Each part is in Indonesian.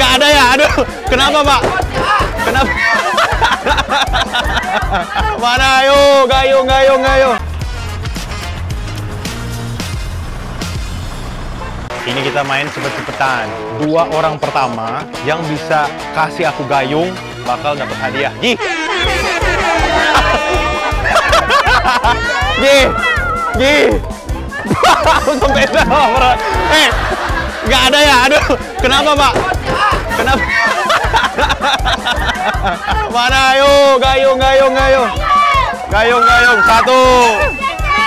Nggak ada ya? Aduh, kenapa Pak? Kenapa? Mana ayo, gayung, gayung, gayung. Ini kita main cepet-cepetan. Dua orang pertama yang bisa kasih aku gayung bakal dapat hadiah. Gi. Gi. Gi. Sampai. Eh, nggak ada ya? Aduh, kenapa Pak? Kenapa? Mana ayo, gayung, gayung, gayung. Gayung, gayung. Satu.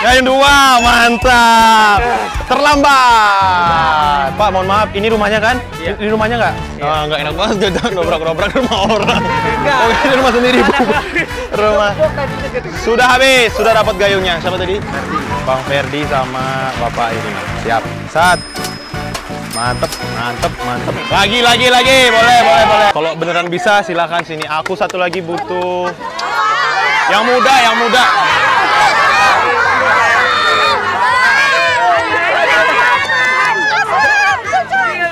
Gayung dua, mantap. Terlambat. Pak, mohon maaf, ini rumahnya kan? Iya. Ini rumahnya nggak? Ah, nggak enak banget jajan dobrak-dobrak rumah orang. Oh, ini rumah sendiri, Bu. Rumah. Sudah habis, sudah dapat gayungnya. Siapa tadi? Bang Ferdi sama Bapak ini. Siap. Sat. Mantep, mantep, mantep. Lagi, lagi, lagi. Boleh, boleh, boleh. Kalau beneran bisa, silakan sini. Aku satu lagi butuh. Yang muda, yang muda.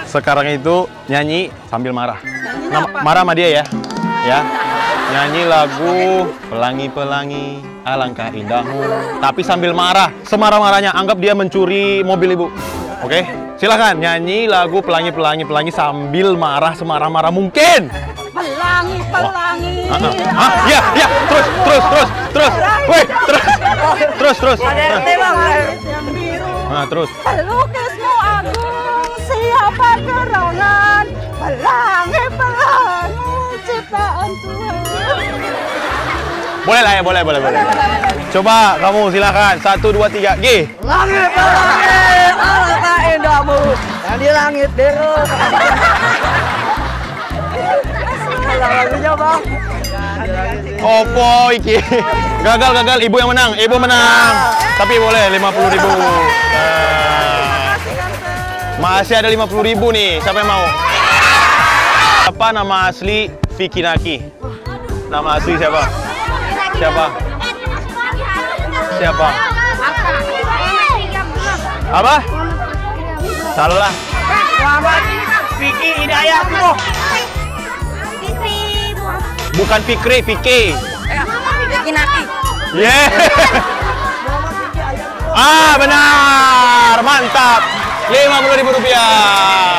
Sekarang itu nyanyi sambil marah. Nama, marah sama dia ya. Ya. Nyanyi lagu Pelangi-pelangi alangkah indahmu. Tapi sambil marah. Semarah-marahnya anggap dia mencuri mobil ibu. Oke? Silakan nyanyi lagu Pelangi-pelangi pelangi sambil marah semarah-marah mungkin. Pelangi, pelangi. Ah, ah, ah, iya, iya, terus, terus, terus, terus, weh, terus, terus, terus, Ada nah. Yang biru. nah, terus, Pelukismu agung, siapa gerangan? Pelangi, pelangi, ciptaan Tuhan. boleh lah ya, boleh, boleh, boleh. Coba kamu silakan, satu, dua, tiga, G. Langit, pelangi, indahmu. Yang di langit biru. Lagunya bang. Opo iki. Gagal, gagal, ibu yang menang, ibu menang. Tapi boleh, 50 ribu. Nah, masih ada 50 ribu nih, siapa yang mau? Apa nama asli Vicky Naki? Nama asli siapa? Siapa? Siapa? Apa? Salah. Muhammad Vicky Hidayat tuh. Bukan Fikri, Vicky. Vicky Naki. Yeah. ah, benar. Mantap. 50 ribu rupiah.